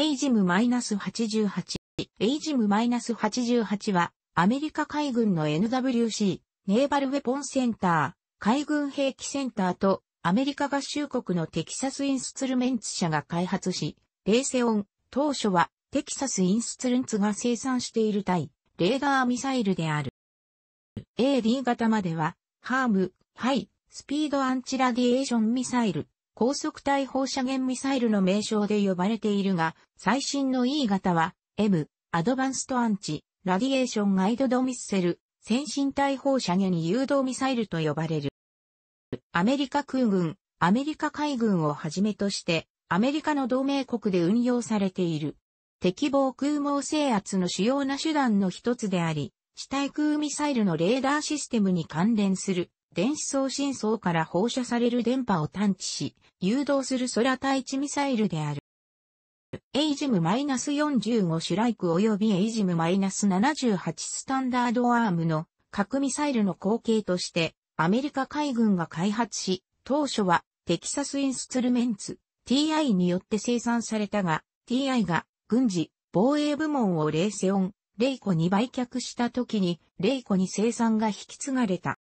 AGM -88。AGM -88 は、アメリカ海軍の NWC、 Naval Weapon Center、海軍兵器センターと、アメリカ合衆国のテキサスインストゥルメンツ社が開発し、レイセオン、当初は、テキサスインストゥルメンツが生産している対、レーダーミサイルである。AD 型までは、ハーム、 High、Speed Anti Radiation Missile、高速対放射源ミサイルの名称で呼ばれているが、最新の E 型は、M、アドバンストアンチ、ラディエーションガイドドミッセル、先進対放射源誘導ミサイルと呼ばれる。アメリカ空軍、アメリカ海軍をはじめとして、アメリカの同盟国で運用されている。敵防空網制圧の主要な手段の一つであり、地対空ミサイルのレーダーシステムに関連する電子送信層から放射される電波を探知し、誘導する空対地ミサイルである。AGM -45 シュライク及び AGM -78 スタンダードアームの各ミサイルの後継としてアメリカ海軍が開発し、当初はテキサスインストルメンツ TI によって生産されたが、TI が軍事防衛部門をレイセオン、レイコに売却した時にレイコに生産が引き継がれた。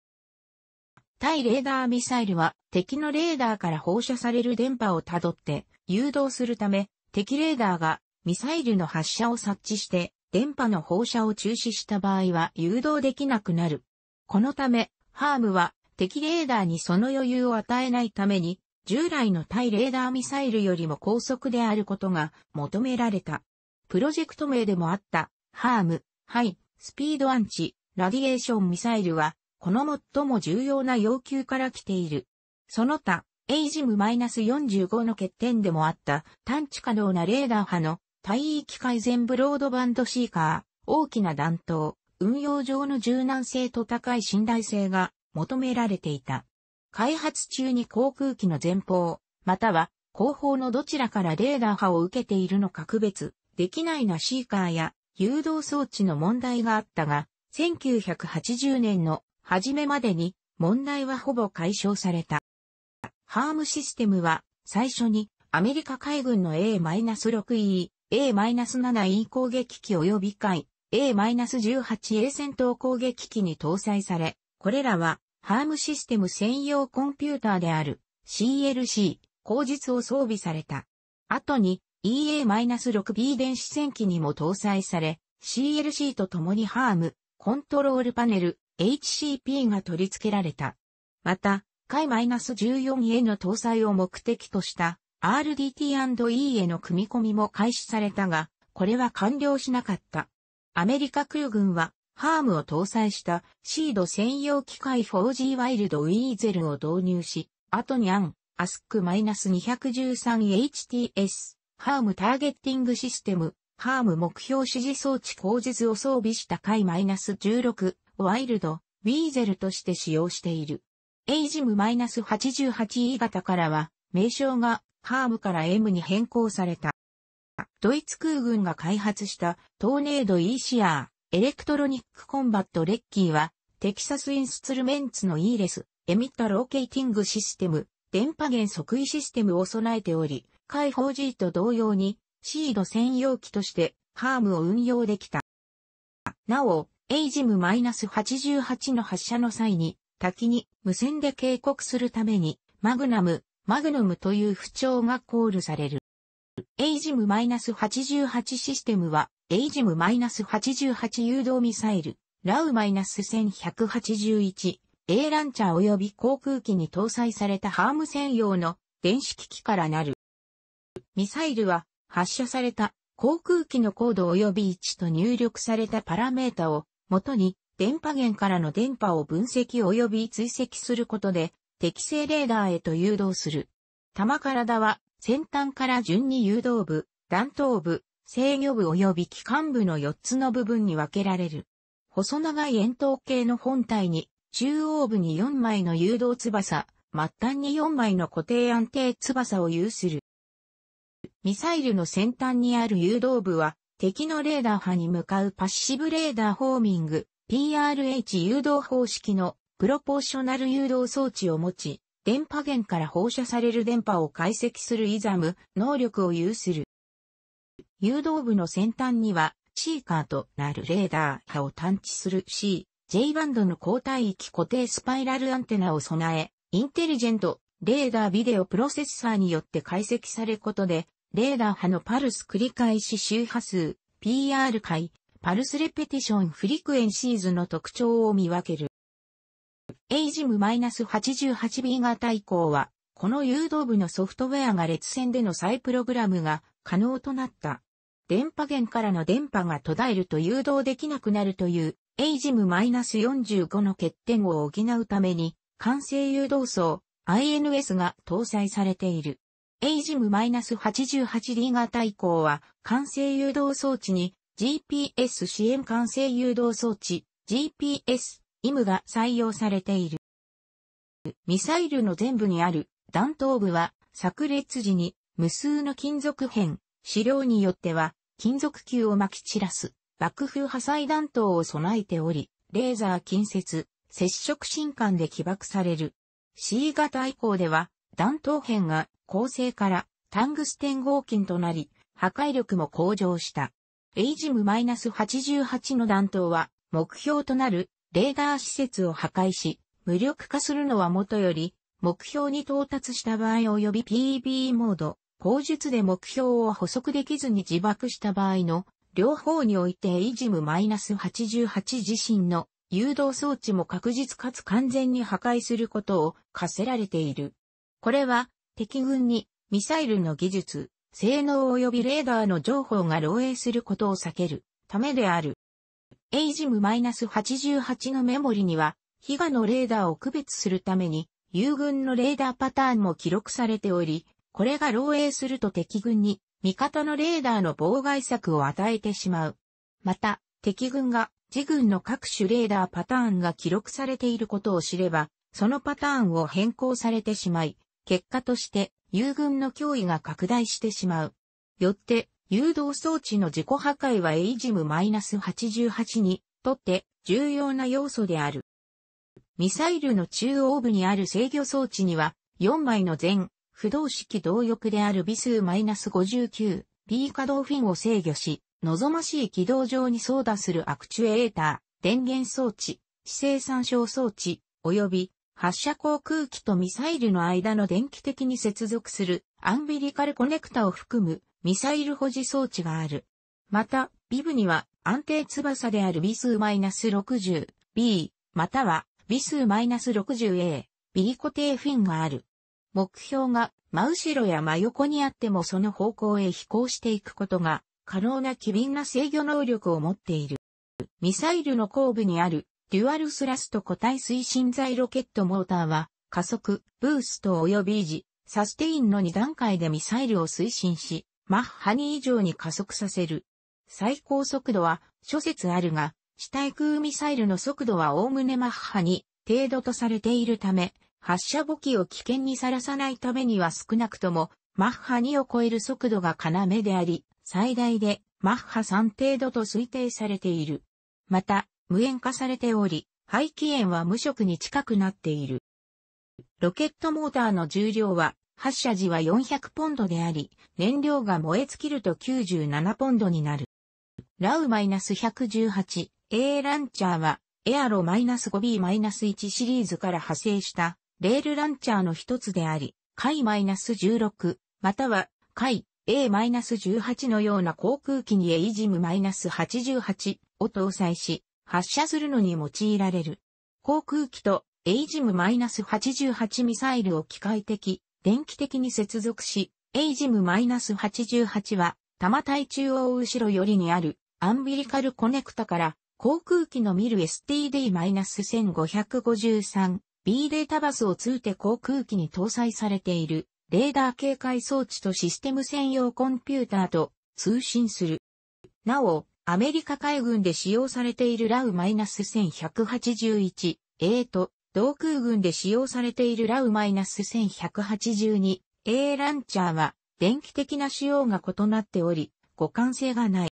対レーダーミサイルは敵のレーダーから放射される電波をたどって誘導するため、敵レーダーがミサイルの発射を察知して電波の放射を中止した場合は誘導できなくなる。このため、ハームは敵レーダーにその余裕を与えないために、従来の対レーダーミサイルよりも高速であることが求められた。プロジェクト名でもあった、ハーム、ハイ、スピードアンチ、ラディエーションミサイルは、この最も重要な要求から来ている。その他、エイジム -45 の欠点でもあった探知可能なレーダー波の帯域改善ブロードバンドシーカー、大きな弾頭、運用上の柔軟性と高い信頼性が求められていた。開発中に航空機の前方、または後方のどちらからレーダー波を受けているのか区別できないなシーカーや誘導装置の問題があったが、1980年の初めまでに問題はほぼ解消された。ハームシステムは最初にアメリカ海軍の A-6E、A-7E 攻撃機及び海 A-18A 戦闘攻撃機に搭載され、これらはハームシステム専用コンピューターである CLC、口実を装備された。後に EA-6B 電子戦機にも搭載され、CLC と共にハーム、コントロールパネル、HCP が取り付けられた。また、海 -14 への搭載を目的とした RDT&E への組み込みも開始されたが、これは完了しなかった。アメリカ空軍は、ハームを搭載したシード専用機械 4G ワイルドウィーゼルを導入し、後にアン、アスク -213HTS、ハームターゲッティングシステム、ハーム目標指示装置口実を装備した回 -16、ワイルド、ウィーゼルとして使用している。エイジム -88E 型からは、名称がハームから M に変更された。ドイツ空軍が開発したトーネード E シアー、エレクトロニックコンバットレッキーは、テキサスインストルメンツの E レス、エミットローケーティングシステム、電波源測位システムを備えており、開放 G と同様に、シード専用機としてハームを運用できた。なお、 AGM -88 の発射の際に、他機に無線で警告するために、マグナム、 Magnum という符丁がコールされる。 AGM -88 システムは、 AGM -88 誘導ミサイル、 LAU -1181、A ランチャー及び航空機に搭載されたハーム専用の電子機器からなる。ミサイルは発射された航空機の高度及び位置と入力されたパラメータを元に電波源からの電波を分析及び追跡することで適正レーダーへと誘導する。玉体は先端から順に誘導部、弾頭部、制御部及び機関部の4つの部分に分けられる。細長い円筒形の本体に中央部に4枚の誘導翼、末端に4枚の固定安定翼を有する。ミサイルの先端にある誘導部は敵のレーダー波に向かうパッシブレーダーホーミング PRH 誘導方式のプロポーショナル誘導装置を持ち、電波源から放射される電波を解析するイザム能力を有する。誘導部の先端には、シーカーとなるレーダー波を探知する C、J バンドの交代域固定スパイラルアンテナを備え、インテリジェント、レーダービデオプロセッサーによって解析されることで、レーダー波のパルス繰り返し周波数、PR 回、パルスレペティションフリクエンシーズの特徴を見分ける。 AGM-88B 型以降は、この誘導部のソフトウェアが列線での再プログラムが可能となった。電波源からの電波が途絶えると誘導できなくなるという AGM-45 の欠点を補うために、慣性誘導装置 INS が搭載されている。エイジム -88D 型以降は、完成誘導装置に GPS 支援完成誘導装置 GPS、IM が採用されている。ミサイルの前部にある弾頭部は炸裂時に無数の金属片、資料によっては金属球を撒き散らす爆風破砕弾頭を備えており、レーザー近接、接触進管で起爆される。C 型以降では弾頭片が構成からタングステン合金となり、破壊力も向上した。エイジム -88 の弾頭は目標となるレーダー施設を破壊し、無力化するのはもとより、目標に到達した場合及び PB モード、口述で目標を捕捉できずに自爆した場合の両方においてエイジム -88 自身の誘導装置も確実かつ完全に破壊することを課せられている。これは敵軍にミサイルの技術、性能及びレーダーの情報が漏洩することを避けるためである。エイジム -88 のメモリには、ヒガのレーダーを区別するために、友軍のレーダーパターンも記録されており、これが漏洩すると敵軍に、味方のレーダーの妨害策を与えてしまう。また、敵軍が自軍の各種レーダーパターンが記録されていることを知れば、そのパターンを変更されてしまい、結果として友軍の脅威が拡大してしまう。よって、誘導装置の自己破壊はエイジム -88 にとって重要な要素である。ミサイルの中央部にある制御装置には4枚の全不動式動翼である微数 -59 P 可動フィンを制御し、望ましい軌道上に操舵するアクチュエーター、電源装置、姿勢参照装置、及び発射航空機とミサイルの間の電気的に接続するアンビリカルコネクタを含むミサイル保持装置がある。また、ビブには安定翼であるビ数 -60B、またはビ数 -60A、B 固定フィンがある。目標が真後ろや真横にあってもその方向へ飛行していくことが可能な機敏な制御能力を持っている。ミサイルの後部にあるデュアルスラスト固体推進剤ロケットモーターは加速、ブースト及び維持、サステインの2段階でミサイルを推進し、マッハ2以上に加速させる。最高速度は諸説あるが、地対空ミサイルの速度はおおむねマッハ2程度とされているため、発射母機を危険にさらさないためには少なくともマッハ2を超える速度が要であり、最大でマッハ3程度と推定されている。また、無塩化されており、排気塩は無色に近くなっている。ロケットモーターの重量は発射時は400ポンドであり、燃料が燃え尽きると97ポンドになる。ラウ -118A ランチャーは、エアロ -5B-1 シリーズから派生したレールランチャーの一つであり、カイ -16、またはカイ A-18 のような航空機にエイジム -88 を搭載し、発射するのに用いられる。航空機とエイジム -88 ミサイルを機械的、電気的に接続し、エイジム -88 は、玉体中央後ろよりにあるアンビリカルコネクタから航空機の見る STD-1553B データバスを通て航空機に搭載されているレーダー警戒装置とシステム専用コンピューターと通信する。なお、アメリカ海軍で使用されているラウ -1181A と同空軍で使用されているラウ -1182A ランチャーは電気的な仕様が異なっており、互換性がない。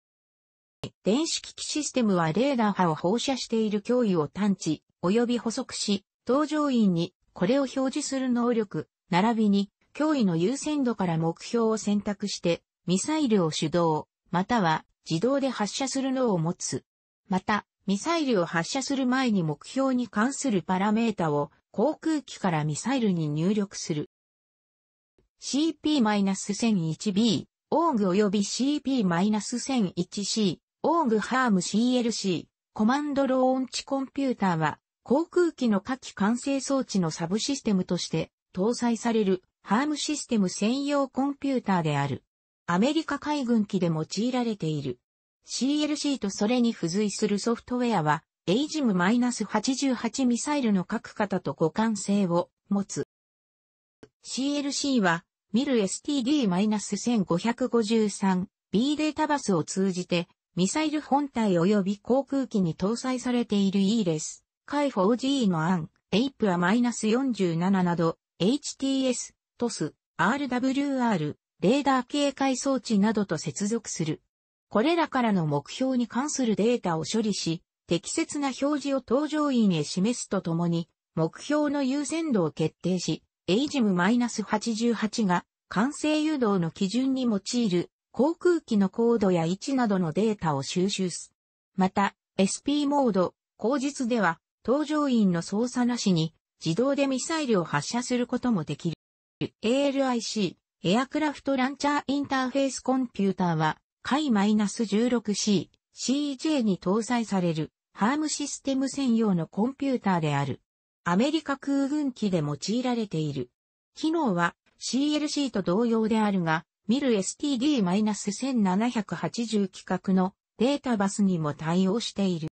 電子機器システムはレーダー波を放射している脅威を探知、及び補足し、搭乗員にこれを表示する能力、並びに脅威の優先度から目標を選択して、ミサイルを主導、または自動で発射するのを持つ。また、ミサイルを発射する前に目標に関するパラメータを航空機からミサイルに入力する。CP-1001B、オーグ及び CP-1001C、オーグハーム CLC、コマンドローンチコンピューターは、航空機の火器管制装置のサブシステムとして搭載されるハームシステム専用コンピューターである。アメリカ海軍機で用いられている。CLC とそれに付随するソフトウェアは、エイジム -88 ミサイルの各型と互換性を持つ。CLC は、ミル STD-1553B データバスを通じて、ミサイル本体及び航空機に搭載されている E レス、カイ 4G の案、APA は -47 など、HTS、TOS、RWR、レーダー警戒装置などと接続する。これらからの目標に関するデータを処理し、適切な表示を搭乗員へ示すとともに、目標の優先度を決定し、エイジム -88 が完成誘導の基準に用いる航空機の高度や位置などのデータを収集す。また、SP モード、後日では、搭乗員の操作なしに自動でミサイルを発射することもできる。ALIC、エアクラフトランチャーインターフェースコンピューターは、CAI-16C、CJ に搭載される、ハームシステム専用のコンピューターである。アメリカ空軍機で用いられている。機能は CLC と同様であるが、ミル STD-1780 規格のデータバスにも対応している。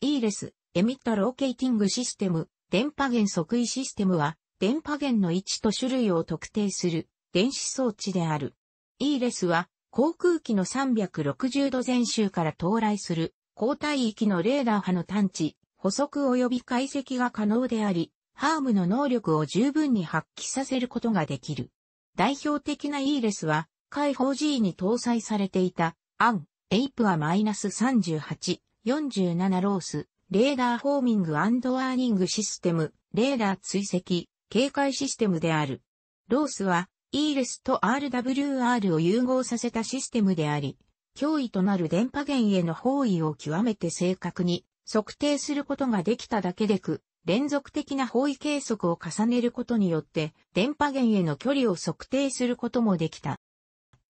ELES、エミットローケーティングシステム、電波源測位システムは、電波源の位置と種類を特定する電子装置である。ELES は、航空機の360度前周から到来する、交代域のレーダー波の探知、補足及び解析が可能であり、ハームの能力を十分に発揮させることができる。代表的な E レスは、開 4G に搭載されていた、アン、エイプはマイナス38、47ロース、レーダーホーミングワーニングシステム、レーダー追跡、警戒システムである。ロースは、E レスと RWR を融合させたシステムであり、脅威となる電波源への包囲を極めて正確に測定することができただけでく、連続的な方位計測を重ねることによって、電波源への距離を測定することもできた。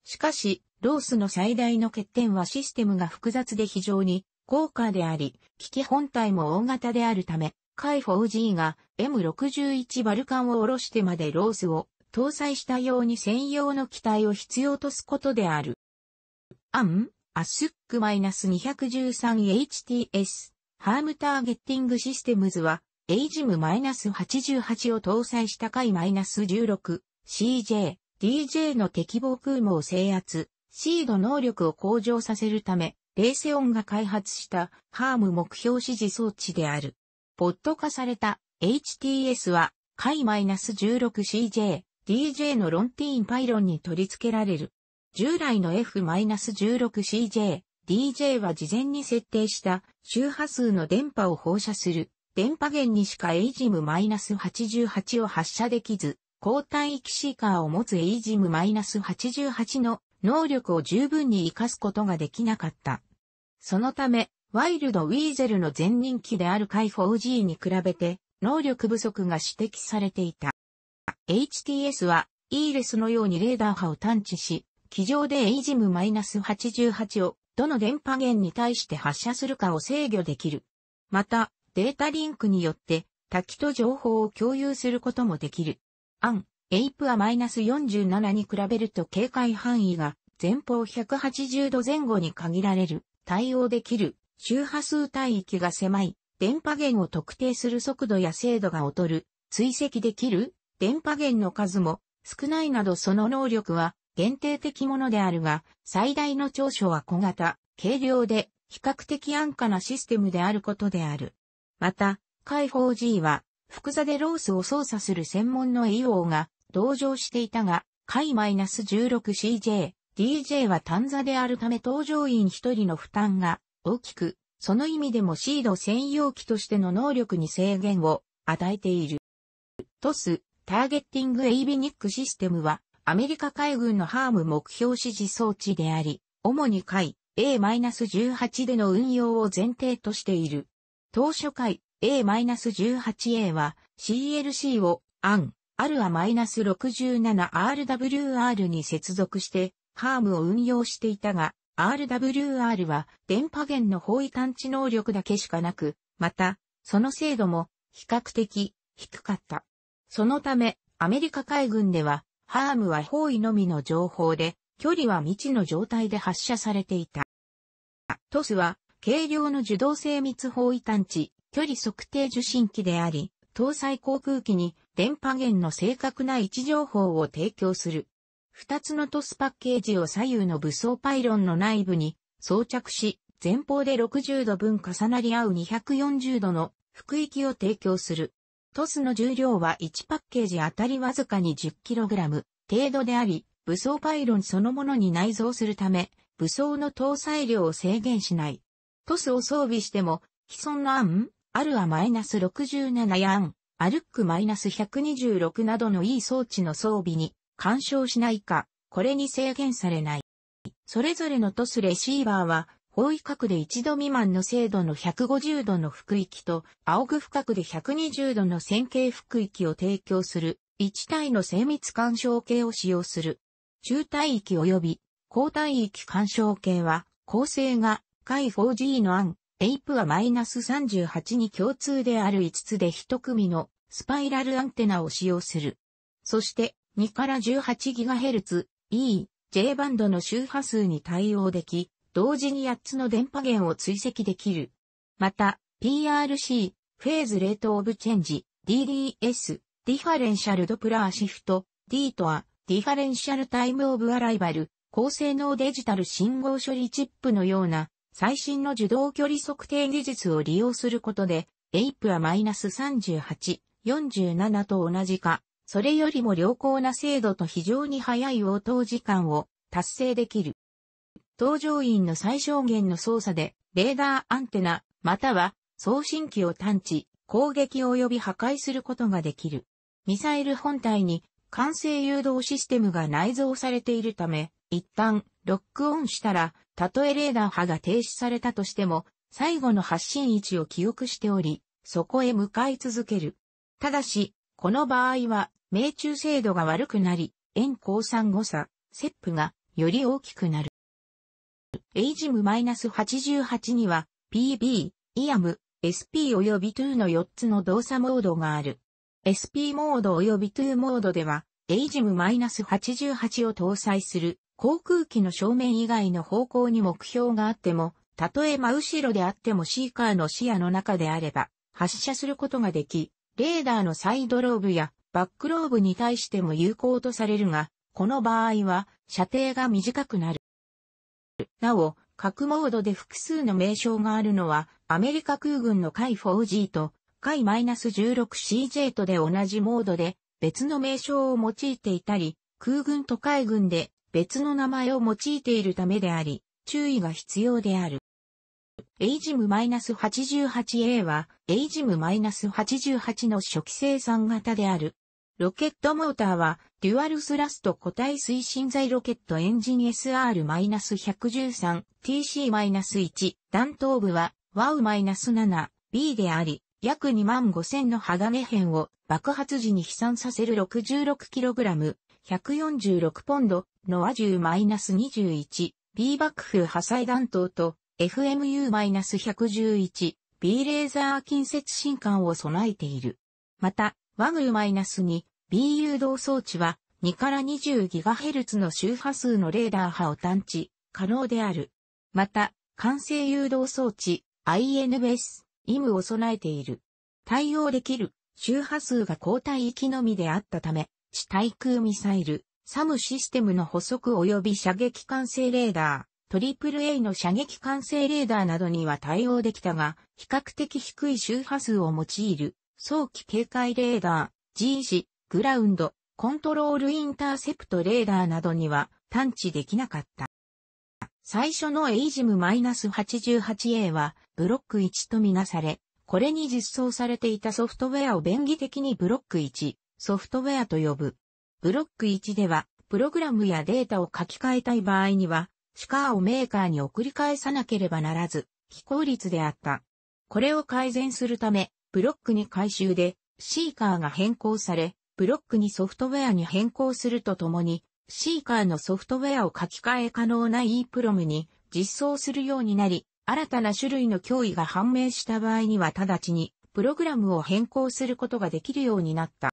しかし、ロースの最大の欠点はシステムが複雑で非常に高価であり、機器本体も大型であるため、カイ 4G が M61 バルカンを下ろしてまでロースを搭載したように専用の機体を必要とすことである。アン、アスック -213HTS ハームターゲッティングシステムズは、エイジム -88 を搭載した回 -16、CJ、DJ の敵防空母を制圧、シード能力を向上させるため、レーセオンが開発したハーム目標指示装置である。ポッド化された HTS は、回 -16CJ、DJ のロンティーンパイロンに取り付けられる。従来の F-16CJ、DJ は事前に設定した周波数の電波を放射する電波源にしかエイジム -88 を発射できず、交代域シーカーを持つエイジム -88 の能力を十分に活かすことができなかった。そのため、ワイルド・ウィーゼルの前任機であるカイ 4G に比べて、能力不足が指摘されていた。HTS は、イーレスのようにレーダー波を探知し、机上でエイジム -88 をどの電波源に対して発射するかを制御できる。また、データリンクによって滝と情報を共有することもできる。アン、エイプは47に比べると警戒範囲が前方180度前後に限られる。対応できる。周波数帯域が狭い。電波源を特定する速度や精度が劣る。追跡できる。電波源の数も少ないなどその能力は限定的ものであるが、最大の長所は小型、軽量で、比較的安価なシステムであることである。また、開 4G は、複座でロースを操作する専門の EO が同乗していたが、開 -16CJ、DJ は単座であるため搭乗員一人の負担が大きく、その意味でもシード専用機としての能力に制限を与えている。TOS、ターゲッティングエイビニックシステムは、アメリカ海軍のハーム目標指示装置であり、主に回 A-18 での運用を前提としている。当初回 A-18A は CLC を AN、アルア -67RWR に接続してハームを運用していたが、RWR は電波源の包囲探知能力だけしかなく、また、その精度も比較的低かった。そのため、アメリカ海軍では、ハームは包囲のみの情報で、距離は未知の状態で発射されていた。トスは、軽量の受動精密包囲探知、距離測定受信機であり、搭載航空機に電波源の正確な位置情報を提供する。二つのトスパッケージを左右の武装パイロンの内部に装着し、前方で60度分重なり合う240度の腹域を提供する。トスの重量は1パッケージあたりわずかに 10kg 程度であり、武装パイロンそのものに内蔵するため、武装の搭載量を制限しない。トスを装備しても、既存のアン、アルアマイナス -67 やアン、アルックマイナス -126 などのいい装置の装備に干渉しないか、これに制限されない。それぞれのトスレシーバーは、方位角で1度未満の精度の150度の腹域と、青具深角で120度の線形腹域を提供する、1体の精密干渉計を使用する。中帯域及び高帯域干渉計は、構成が、海 4G の案、エイプはマイナス38に共通である5つで1組のスパイラルアンテナを使用する。そして、2から 18GHz、E、J バンドの周波数に対応でき、同時に8つの電波源を追跡できる。また、PRC、 phase rate of change、DDS、 differential Doppler shift、 DTOA、differential time of arrival、高性能デジタル信号処理チップのような、最新の受動距離測定技術を利用することで、APE はマイナス38、47と同じか、それよりも良好な精度と非常に速い応答時間を達成できる。搭乗員の最小限の操作で、レーダーアンテナ、または送信機を探知、攻撃及び破壊することができる。ミサイル本体に管制誘導システムが内蔵されているため、一旦ロックオンしたら、たとえレーダー波が停止されたとしても、最後の発信位置を記憶しており、そこへ向かい続ける。ただし、この場合は命中精度が悪くなり、円降散誤差、セップがより大きくなる。エイジム -88 には PB、IAM、SP 及び2の4つの動作モードがある。SP モード及び2モードでは、エイジム -88 を搭載する航空機の正面以外の方向に目標があっても、たとえ真後ろであってもシーカーの視野の中であれば、発射することができ、レーダーのサイドローブやバックローブに対しても有効とされるが、この場合は射程が短くなる。なお、核モードで複数の名称があるのは、アメリカ空軍の海 4G と海 -16CJ とで同じモードで別の名称を用いていたり、空軍と海軍で別の名前を用いているためであり、注意が必要である。エイジム -88A は、エイジム -88 の初期生産型である。ロケットモーターは、デュアルスラスト固体推進剤ロケットエンジン SR-113TC-1 弾頭部は WOW-7B であり、約2万5000の鋼片を爆発時に飛散させる 66kg、146ポンドのアジュー -21B 爆風破砕弾頭と FMU-111B レーザー近接進管を備えている。また、ワグマイナス -2B 誘導装置は2から 20GHz の周波数のレーダー波を探知可能である。また、管制誘導装置 INBS、IM を備えている。対応できる周波数が交代域のみであったため、地対空ミサイル、サムシステムの補足及び射撃管制レーダー、AAA の射撃管制レーダーなどには対応できたが、比較的低い周波数を用いる早期警戒レーダー、G 時、グラウンド、コントロールインターセプトレーダーなどには探知できなかった。最初のエイジム -88A はブロック1とみなされ、これに実装されていたソフトウェアを便宜的にブロック1、ソフトウェアと呼ぶ。ブロック1では、プログラムやデータを書き換えたい場合には、シカーをメーカーに送り返さなければならず、非効率であった。これを改善するため、ブロックに回収で、シーカーが変更され、ブロックにソフトウェアに変更するとともに、シーカーのソフトウェアを書き換え可能な EEPROM に実装するようになり、新たな種類の脅威が判明した場合には直ちにプログラムを変更することができるようになった。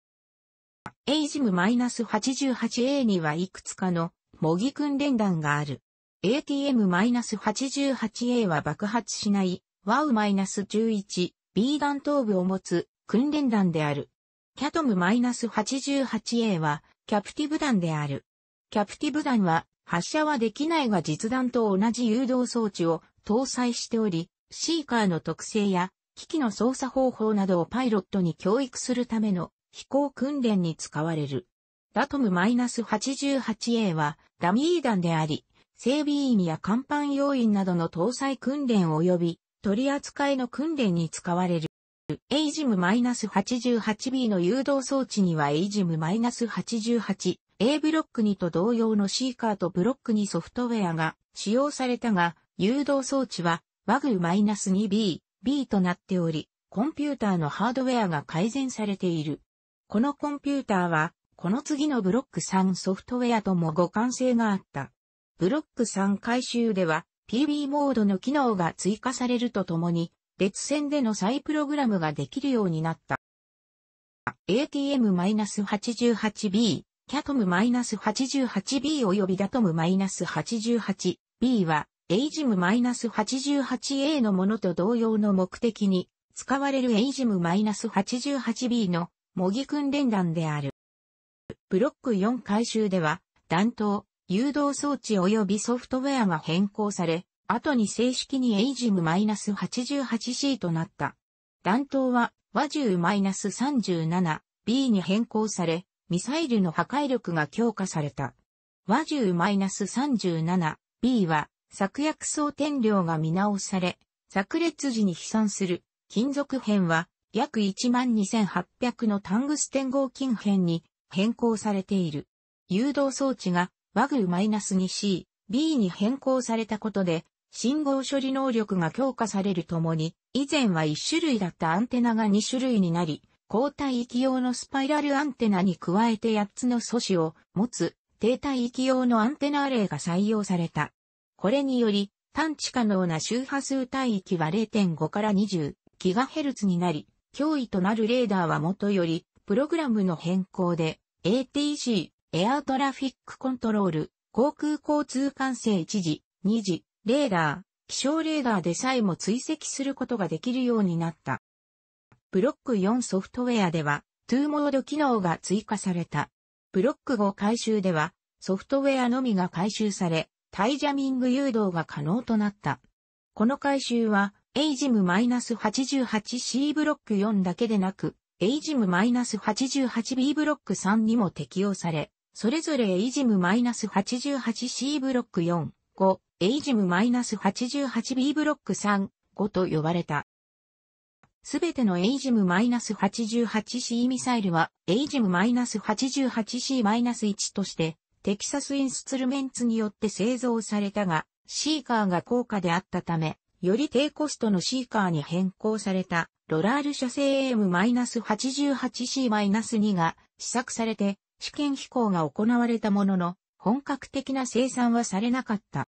AGM-88A にはいくつかの模擬訓練弾がある。ATM-88A は爆発しない WOW-11 B 弾頭部を持つ訓練弾である。CATOM-88A はキャプティブ弾である。キャプティブ弾は発射はできないが実弾と同じ誘導装置を搭載しており、シーカーの特性や機器の操作方法などをパイロットに教育するための飛行訓練に使われる。ダトム -88A はダミー弾であり、整備員や甲板要員などの搭載訓練及び取り扱いの訓練に使われる。エイジム -88B の誘導装置にはエイジム -88A ブロック2と同様のシーカーとブロック2ソフトウェアが使用されたが、誘導装置は WAG-2B、B となっており、コンピューターのハードウェアが改善されている。このコンピューターは、この次のブロック3ソフトウェアとも互換性があった。ブロック3回収では、PB モードの機能が追加されるとともに、列線での再プログラムができるようになった。ATM-88B、CATOM-88B 及び DATOM-88B は、AGM-88A のものと同様の目的に使われる AGM-88B の模擬訓練弾である。ブロック4回収では、弾頭、誘導装置及びソフトウェアが変更され、後に正式に AGM-88C となった。弾頭は和銃 -37B に変更され、ミサイルの破壊力が強化された。和銃 -37B は策薬装填量が見直され、炸裂時に飛散する金属片は約12,800のタングステン合金片に変更されている。誘導装置が WAG-2C、B に変更されたことで信号処理能力が強化されるともに、以前は1種類だったアンテナが2種類になり、交代域用のスパイラルアンテナに加えて8つの素子を持つ低帯域用のアンテナアレイが採用された。これにより、探知可能な周波数帯域は0.5から 20GHz になり、脅威となるレーダーはもとより、プログラムの変更で、ATC、エアトラフィックコントロール、航空交通管制1時、2時、レーダー、気象レーダーでさえも追跡することができるようになった。ブロック4ソフトウェアでは、トゥーモード機能が追加された。ブロック5改修では、ソフトウェアのみが改修され、対ジャミング誘導が可能となった。この改修は、エイジム -88C ブロック4だけでなく、エイジム -88B ブロック3にも適用され、それぞれエイジム -88C ブロック4、5、エイジム -88B ブロック3、5と呼ばれた。すべてのエイジム -88C ミサイルは、 AGM-88C-1 として、テキサスインストゥルメンツによって製造されたが、シーカーが高価であったため、より低コストのシーカーに変更された、ロラール社製 AM-88C-2 が試作されて、試験飛行が行われたものの、本格的な生産はされなかった。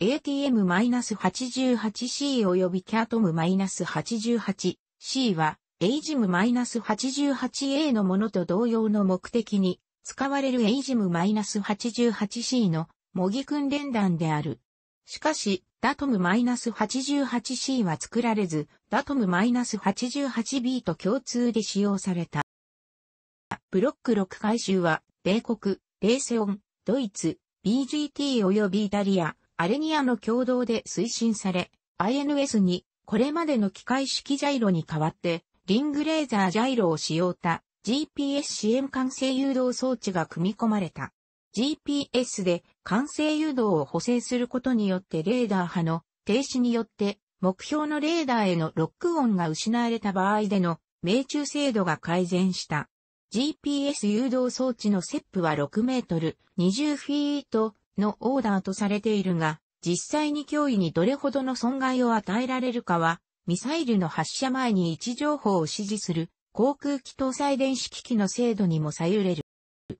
ATM-88C 及び CATOM-88C は、AGM-88A のものと同様の目的に使われる AGM-88C の模擬訓練弾である。しかし、DATOM-88C は作られず、DATOM-88B と共通で使用された。ブロック6回収は、米国、レーセオン、ドイツ、BGT 及びイタリア、アレニアの共同で推進され、INS にこれまでの機械式ジャイロに代わって、リングレーザージャイロを使用た GPS 支援管制誘導装置が組み込まれた。GPS で管制誘導を補正することによってレーダー波の停止によって目標のレーダーへのロック音が失われた場合での命中精度が改善した。GPS 誘導装置のセップは6メートル、20フィートのオーダーとされているが、実際に脅威にどれほどの損害を与えられるかは、ミサイルの発射前に位置情報を指示する航空機搭載電子機器の精度にも左右れる。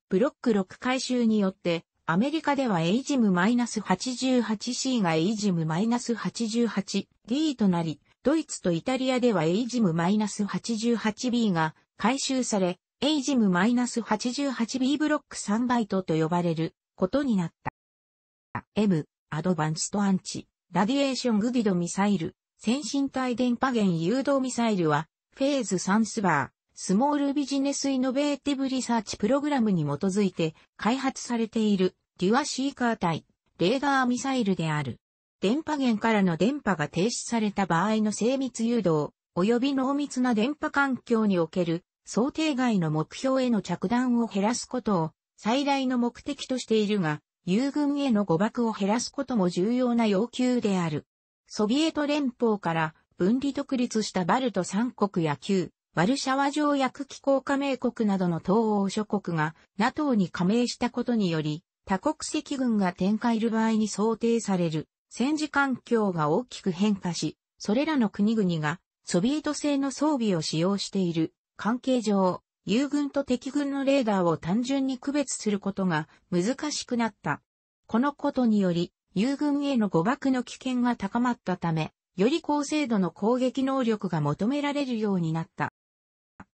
ブロック6改修によって、アメリカではエイジム -88C がエイジム -88D となり、ドイツとイタリアではエイジム -88B が回収され、エイジム -88B ブロック3バイトと呼ばれることになった。M、 Advanced Anti-Radiation Guided Missile、先進対電波源誘導ミサイルは、フェーズ3スバー、スモールビジネスイノベーティブリサーチプログラムに基づいて開発されているデュアシーカー対レーダーミサイルである。電波源からの電波が停止された場合の精密誘導、及び濃密な電波環境における想定外の目標への着弾を減らすことを最大の目的としているが、友軍への誤爆を減らすことも重要な要求である。ソビエト連邦から分離独立したバルト三国や旧ワルシャワ条約機構加盟国などの東欧諸国が NATO に加盟したことにより、多国籍軍が展開いる場合に想定される戦時環境が大きく変化し、それらの国々がソビエト製の装備を使用している関係上、友軍と敵軍のレーダーを単純に区別することが難しくなった。このことにより、友軍への誤爆の危険が高まったため、より高精度の攻撃能力が求められるようになった。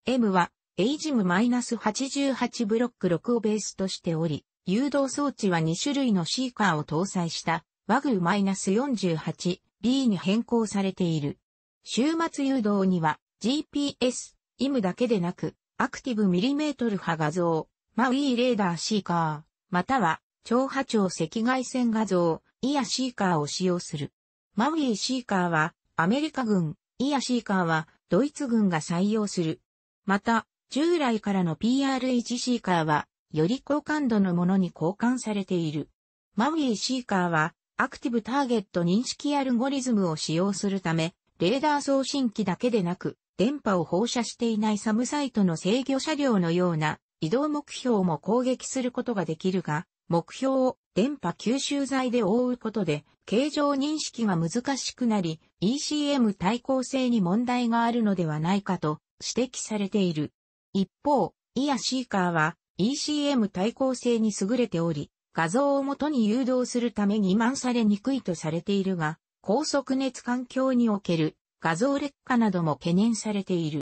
M は、エイジム -88 ブロック6をベースとしており、誘導装置は2種類のシーカーを搭載したワグ -48B に変更されている。終末誘導には GPS、IM だけでなく、アクティブミリメートル波画像、マウイーレーダーシーカー、または超波長赤外線画像、イヤシーカーを使用する。マウイーシーカーはアメリカ軍、イヤシーカーはドイツ軍が採用する。また、従来からの PRH シーカーは、より高感度のものに交換されている。マウイーシーカーは、アクティブターゲット認識アルゴリズムを使用するため、レーダー送信機だけでなく、電波を放射していないサムサイトの制御車両のような移動目標も攻撃することができるが、目標を電波吸収剤で覆うことで、形状認識が難しくなり、ECM 対抗性に問題があるのではないかと指摘されている。一方、イヤシーカーは ECM 対抗性に優れており、画像を元に誘導するために慢されにくいとされているが、高速熱環境における画像劣化なども懸念されている。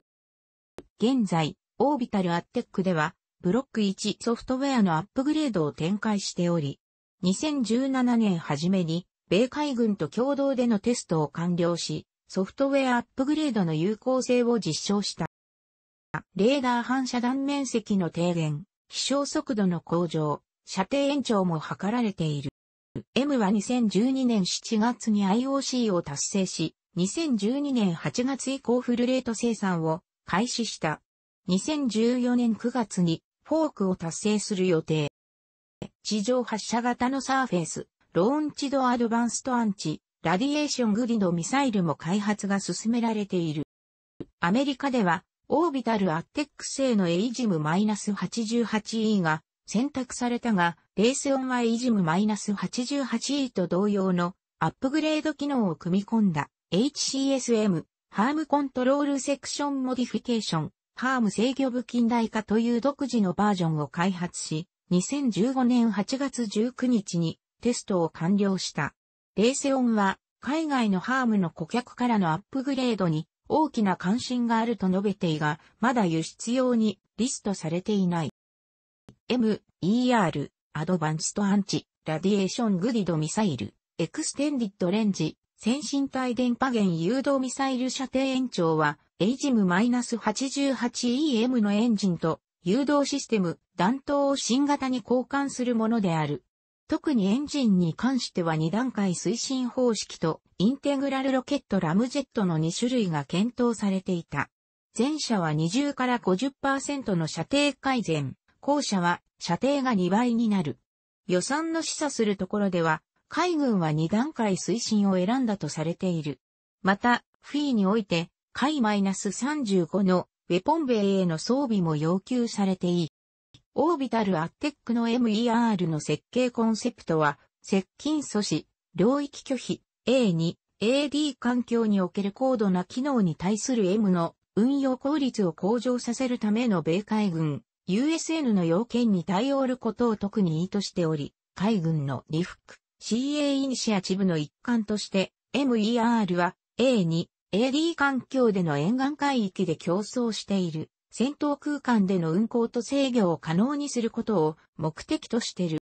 現在、オービタルアッテックでは、ブロック1ソフトウェアのアップグレードを展開しており、2017年初めに、米海軍と共同でのテストを完了し、ソフトウェアアップグレードの有効性を実証した。レーダー反射断面積の低減、飛翔速度の向上、射程延長も図られている。M は2012年7月に IOC を達成し、2012年8月以降フルレート生産を開始した。2014年9月に FOC を達成する予定。地上発射型の Surface Launched Advanced Anti-Radiation Guided Missile も開発が進められている。アメリカでは、オービタル ATK 製のエイジム -88E が選択されたが、レイセオンはエイジム -88E と同様のアップグレード機能を組み込んだ HCSM、 HARM Control Section Modification、ハーム制御部近代化という独自のバージョンを開発し、2015年8月19日にテストを完了した。レイセオンは海外のハームの顧客からのアップグレードに大きな関心があると述べていが、まだ輸出用にリストされていない。MER、 Advanced Anti-Radiation Guided Missile Extended Range、先進対電波源誘導ミサイル射程延長は、 AGM-88EM のエンジンと誘導システム、弾頭を新型に交換するものである。特にエンジンに関しては2段階推進方式とインテグラルロケットラムジェットの2種類が検討されていた。前者は20から50%の射程改善、後者は射程が2倍になる。予算の示唆するところでは、海軍は2段階推進を選んだとされている。また、フィーにおいて、海 -35 のウェポンベイへの装備も要求されていい。オービタルアッテックの MER の設計コンセプトは、接近阻止、領域拒否、A2、AD 環境における高度な機能に対する M の運用効率を向上させるための米海軍、USN の要件に対応ることを特に意図しており、海軍のリフック、CA イニシアチブの一環として、MER は A2、AD 環境での沿岸海域で競争している戦闘空間での運航と制御を可能にすることを目的としている。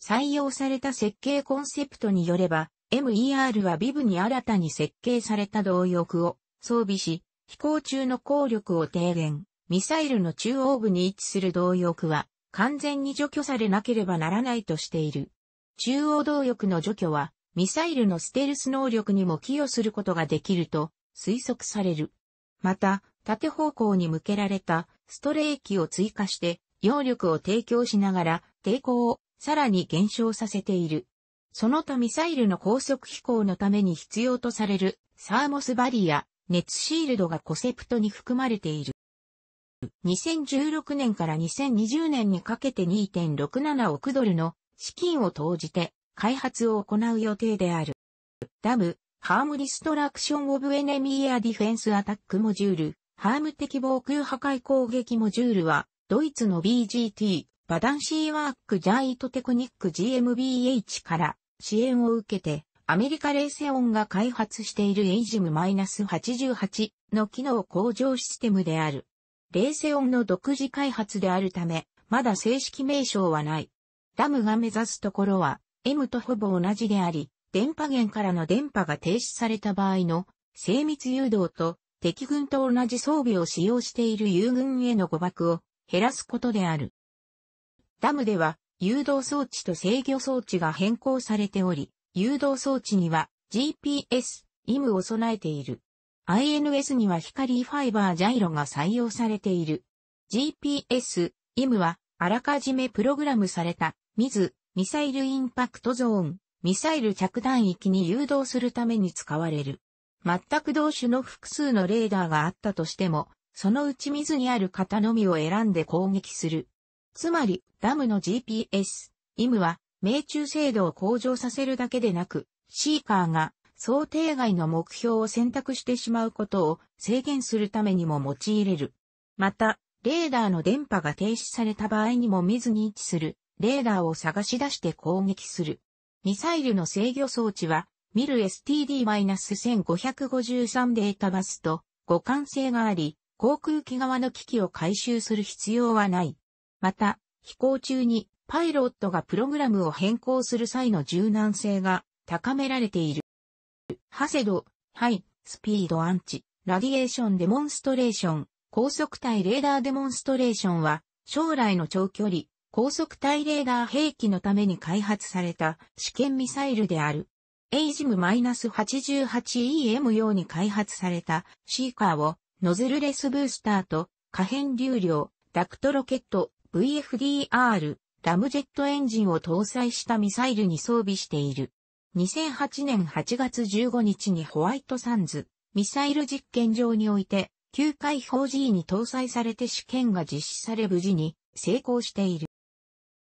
採用された設計コンセプトによれば、MER はビブに新たに設計された動翼を装備し、飛行中の効力を低減、ミサイルの中央部に位置する動翼は完全に除去されなければならないとしている。中央動翼の除去はミサイルのステルス能力にも寄与することができると推測される。また、縦方向に向けられたストレーキを追加して、揚力を提供しながら抵抗をさらに減少させている。その他ミサイルの高速飛行のために必要とされる thermal barrier、熱シールドがコンセプトに含まれている。2016年から2020年にかけて2.67億ドルの資金を投じて開発を行う予定である。ダム、 HARM Destruction of Enemy Air Defense Attack Module、ハーム敵防空破壊攻撃モジュールは、ドイツの BGT、 Bodenseewerk Gerätetechnik GmbH から支援を受けて、アメリカレイセオンが開発している AGM-88 の機能向上システムである。レーセオンの独自開発であるため、まだ正式名称はない。ダムが目指すところは、M とほぼ同じであり、電波源からの電波が停止された場合の精密誘導と敵軍と同じ装備を使用している友軍への誤爆を減らすことである。ダムでは誘導装置と制御装置が変更されており、誘導装置には GPS、IM を備えている。INS には光ファイバージャイロが採用されている。GPS、IM はあらかじめプログラムされた水、ミサイルインパクトゾーン、ミサイル着弾域に誘導するために使われる。全く同種の複数のレーダーがあったとしても、そのうち水にある型のみを選んで攻撃する。つまり、ダムの GPS、IM は命中精度を向上させるだけでなく、シーカーが想定外の目標を選択してしまうことを制限するためにも用いれる。また、レーダーの電波が停止された場合にも水に位置するレーダーを探し出して攻撃する。ミサイルの制御装置は、ミル STD-1553 データバスと互換性があり、航空機側の機器を回収する必要はない。また、飛行中にパイロットがプログラムを変更する際の柔軟性が高められている。ハセド、ハイ、スピードアンチ、ラディエーションデモンストレーション、高速対レーダーデモンストレーションは、将来の長距離、高速対レーダー兵器のために開発された試験ミサイルである。エイジム -88EM 用に開発されたシーカーをノズルレスブースターと可変流量、ダクトロケット、VFDR、ラムジェットエンジンを搭載したミサイルに装備している。2008年8月15日にホワイトサンズ、ミサイル実験場において、9回 4G に搭載されて試験が実施され無事に成功している。